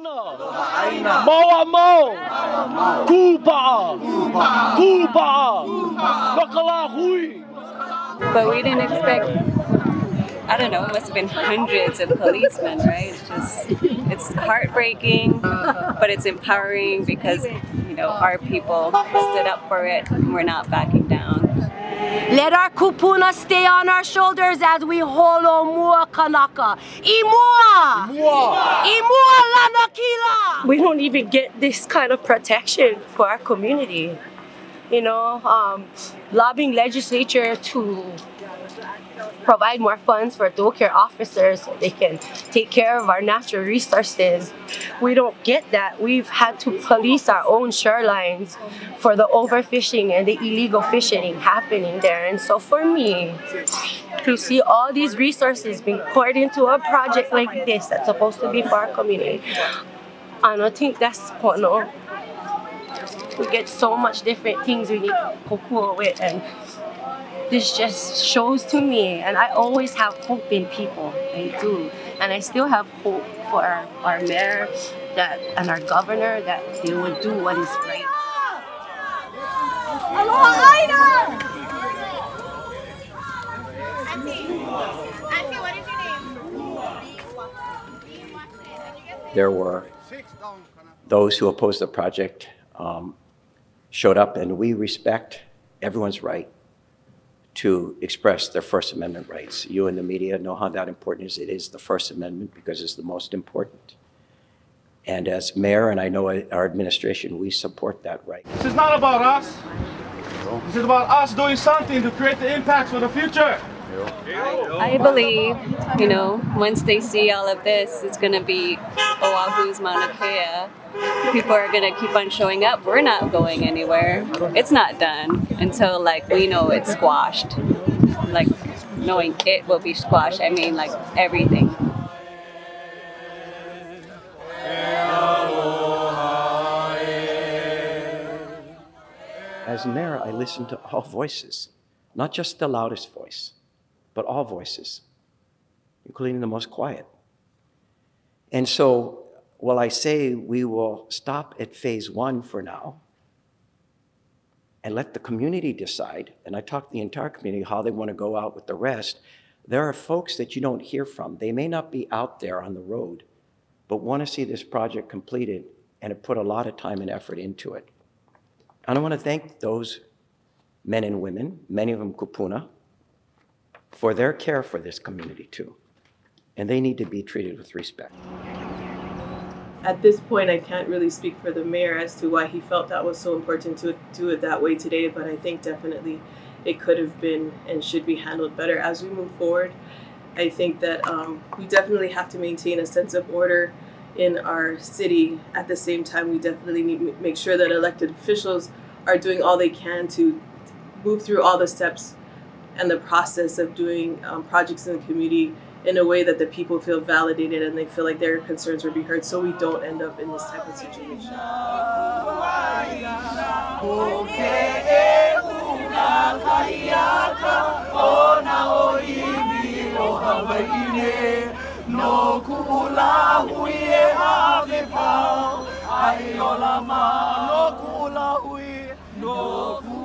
Moa mo. Kupa. Kupa. Bakala hui. But we didn't expect, I don't know, it must have been hundreds of policemen, right? It's just, it's heartbreaking, but it's empowering because, you know, our people stood up for it and we're not backing down. Let our kupuna stay on our shoulders as we holo mua kanaka. Imua! Imua! Imua We don't even get this kind of protection for our community. You know, um, lobbying legislature to provide more funds for DOCARE officers so they can take care of our natural resources. We don't get that. We've had to police our own shorelines for the overfishing and the illegal fishing happening there. And so for me, to see all these resources being poured into a project like this that's supposed to be for our community, I don't think that's no. We get so much different things we need to kokua with and this just shows to me and I always have hope in people. I do. And I still have hope for our, our mayor that and our governor that they will do what is right. Aloha there were those who opposed the project um, showed up, and we respect everyone's right to express their First Amendment rights. You and the media know how that important is. It is the First Amendment because it's the most important. And as mayor, and I know our administration, we support that right. This is not about us. This is about us doing something to create the impact for the future. I believe, you know, once they see all of this, it's going to be Oahu's Mauna Kea. People are going to keep on showing up. We're not going anywhere. It's not done until, like, we know it's squashed. Like, knowing it will be squashed, I mean, like, everything. As mayor, I listen to all voices, not just the loudest voice, but all voices, including the most quiet. And so, while I say we will stop at phase one for now and let the community decide, and I talk to the entire community how they want to go out with the rest, there are folks that you don't hear from. They may not be out there on the road, but want to see this project completed and have put a lot of time and effort into it. And I want to thank those men and women, many of them kupuna, for their care for this community too. And they need to be treated with respect. At this point, I can't really speak for the mayor as to why he felt that was so important to do it that way today, but I think definitely it could have been and should be handled better as we move forward. I think that um, we definitely have to maintain a sense of order in our city. At the same time, we definitely need to make sure that elected officials are doing all they can to move through all the steps and the process of doing um, projects in the community in a way that the people feel validated and they feel like their concerns will be heard so we don't end up in this type of situation. No